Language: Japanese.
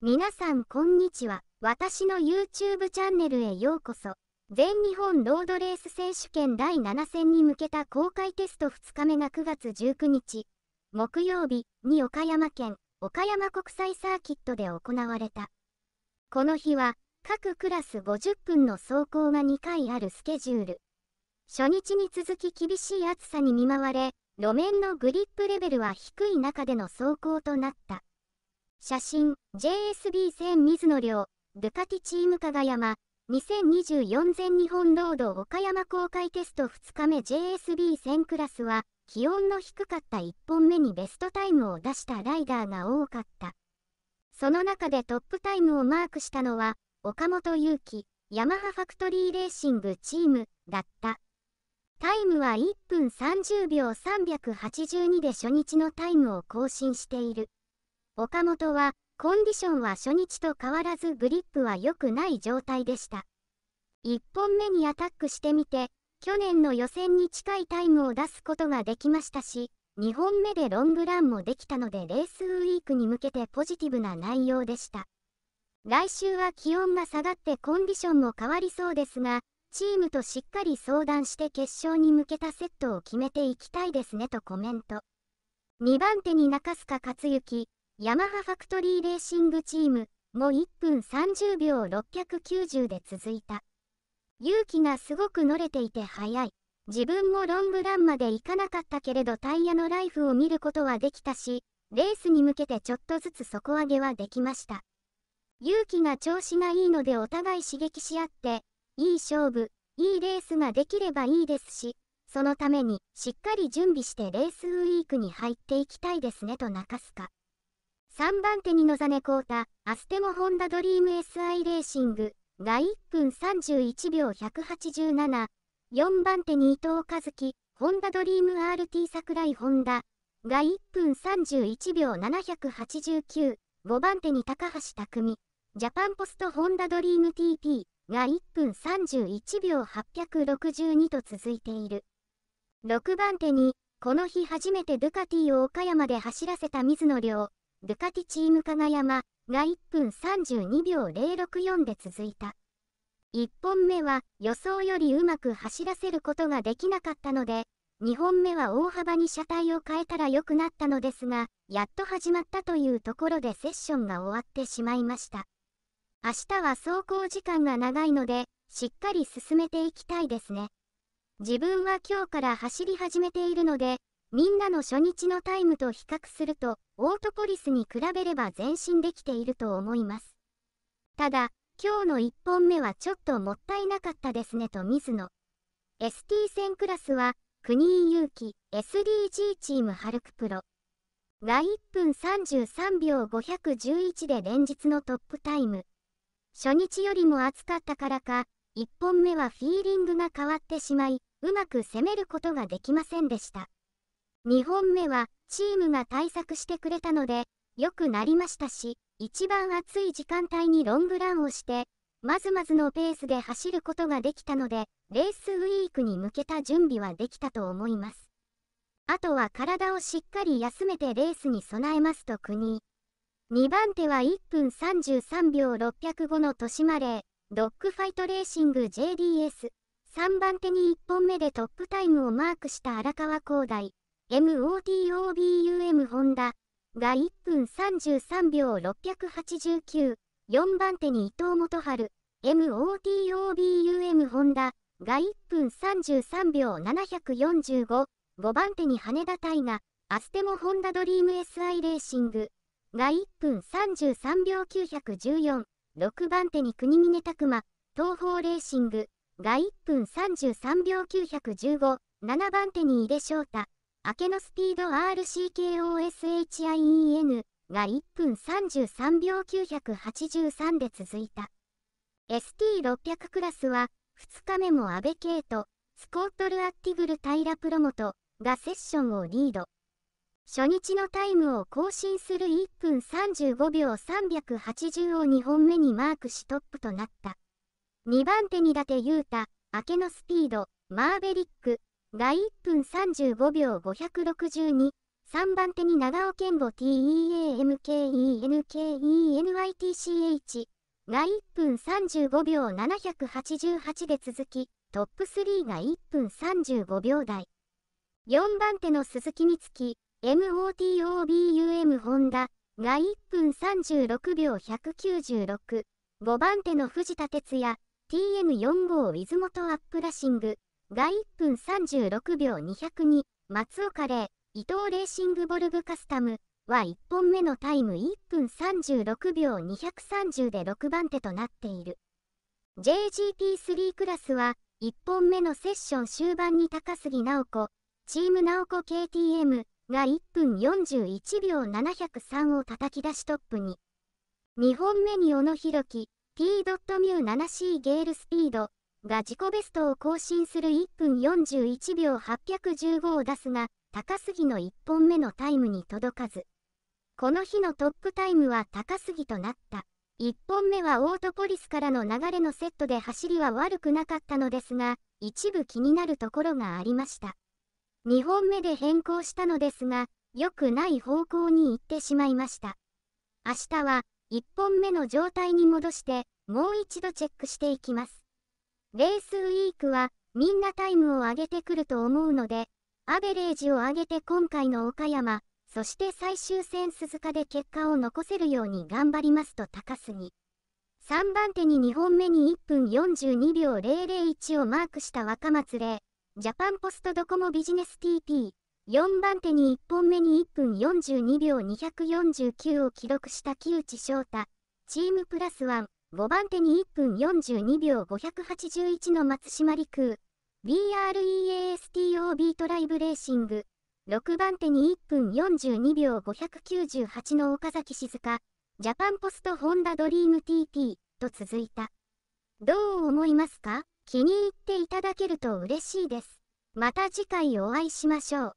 皆さんこんにちは。私の YouTube チャンネルへようこそ。全日本ロードレース選手権第7戦に向けた公開テスト2日目が9月19日、木曜日に岡山県岡山国際サーキットで行われた。この日は各クラス50分の走行が2回あるスケジュール。初日に続き厳しい暑さに見舞われ、路面のグリップレベルは低い中での走行となった。写真 JSB 戦水野亮ドゥカティチーム加賀山2024全日本ロード岡山公開テスト2日目 JSB 戦クラスは気温の低かった1本目にベストタイムを出したライダーが多かった。その中でトップタイムをマークしたのは岡本祐希ヤマハファクトリーレーシングチームだった。タイムは1分30秒382で初日のタイムを更新している。岡本は、コンディションは初日と変わらずグリップは良くない状態でした。1本目にアタックしてみて、去年の予選に近いタイムを出すことができましたし、2本目でロングランもできたのでレースウィークに向けてポジティブな内容でした。来週は気温が下がってコンディションも変わりそうですが、チームとしっかり相談して決勝に向けたセットを決めていきたいですねとコメント。2番手に中須賀克之、ヤマハファクトリーレーシングチームも1分30秒690で続いた。勇気がすごく乗れていて速い。自分もロングランまで行かなかったけれどタイヤのライフを見ることはできたし、レースに向けてちょっとずつ底上げはできました。勇気が調子がいいのでお互い刺激し合って、いい勝負、いいレースができればいいですし、そのためにしっかり準備してレースウィークに入っていきたいですねと中すか。3番手に野実コータ、アステモホンダドリーム SI レーシングが1分31秒187、4番手に伊藤和樹、ホンダドリーム RT 桜井ホンダ。が1分31秒789、5番手に高橋匠、ジャパンポストホンダドリーム TP が1分31秒862と続いている。6番手に、この日初めてドゥカティを岡山で走らせた水野亮、ドゥカティチーム加賀山が1分32秒064で続いた。1本目は予想よりうまく走らせることができなかったので、2本目は大幅に車体を変えたら良くなったのですが、やっと始まったというところでセッションが終わってしまいました。明日は走行時間が長いので、しっかり進めていきたいですね。自分は今日から走り始めているので、みんなの初日のタイムと比較すると、オートポリスに比べれば前進できていると思います。ただ、今日の1本目はちょっともったいなかったですねと水野。ST 戦クラスは、国井祐希 SDG チームハルクプロが1分33秒511で連日のトップタイム。初日よりも暑かったからか、1本目はフィーリングが変わってしまい、うまく攻めることができませんでした。2本目はチームが対策してくれたので良くなりましたし一番暑い時間帯にロングランをしてまずまずのペースで走ることができたのでレースウィークに向けた準備はできたと思います。あとは体をしっかり休めてレースに備えますと国。2番手は1分33秒605の豊島レードッグファイトレーシング JDS 3番手に1本目でトップタイムをマークした荒川光大。MOTOBUM ホンダが1分33秒689、4番手に伊藤元春 MOTOBUM ホンダが1分33秒745、5番手に羽田大河アステモホンダドリーム SI レーシングが1分33秒914、6番手に国峰拓磨東方レーシングが1分33秒915、7番手に井出翔太明けのスピード RCKOSHIEN が1分33秒983で続いた。ST600 クラスは2日目も安倍圭とスコートル・アッティグル・タイラ・プロモトがセッションをリード。初日のタイムを更新する1分35秒380を2本目にマークしトップとなった。2番手に伊達優太、明けのスピード、マーベリック、が1分35秒562、3番手に長尾健吾 TEAMKENKENYTCH が1分35秒788で続き、トップ3が1分35秒台。4番手の鈴木光希 MOTOBUM ホンダが1分36秒196。5番手の藤田哲也 TN45 with MotoUP Racing が1分36秒202。松岡玲伊藤レーシング BORG CUSTOMは1本目のタイム1分36秒230で6番手となっている。JGP3 クラスは1本目のセッション終盤に高杉直子、チーム直子 KTM が1分41秒703を叩き出しトップに。2本目に小野弘樹、T.MU7C ゲールスピードが自己ベストを更新する1分41秒815を出すが、高杉の1本目のタイムに届かず。この日のトップタイムは高杉となった。1本目はオートポリスからの流れのセットで走りは悪くなかったのですが、一部気になるところがありました。2本目で変更したのですが、良くない方向に行ってしまいました。明日は1本目の状態に戻して、もう一度チェックしていきます。レースウィークはみんなタイムを上げてくると思うので、アベレージを上げて今回の岡山、そして最終戦鈴鹿で結果を残せるように頑張りますと高杉。3番手に2本目に1分42秒001をマークした若松玲、ジャパンポストドコモビジネス TP、4番手に1本目に1分42秒249を記録した木内翔太、チームプラスワン、5番手に1分42秒581の松島陸空、BREASTOB トライブレーシング、6番手に1分42秒598の岡崎静香、ジャパンポストホンダドリーム TT と続いた。どう思いますか？気に入っていただけると嬉しいです。また次回お会いしましょう。